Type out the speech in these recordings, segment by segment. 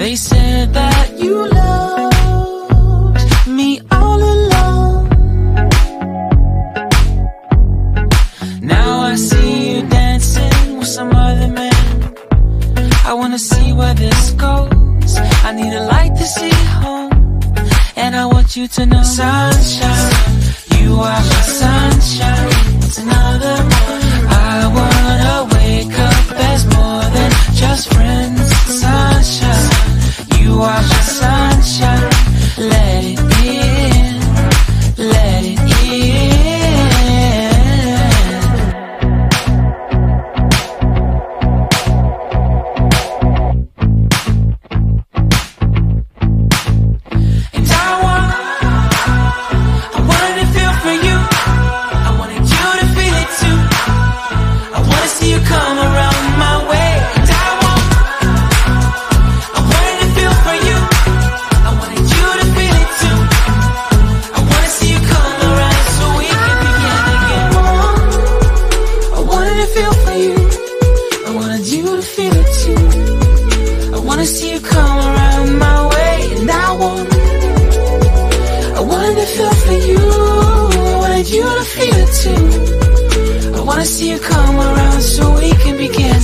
They said that you loved me all along. Now I see you dancing with some other man. I wanna see where this goes. I need a light to see home. And I want you to know Sunshine, you are my sunshine you are my feel for you. I wanted you to feel it too. I wanna see you come around my way, and I want. I wanted to feel for you. I wanted you to feel it too. I wanna see you come around so we can begin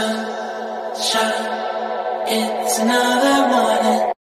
sunshine. It's another morning.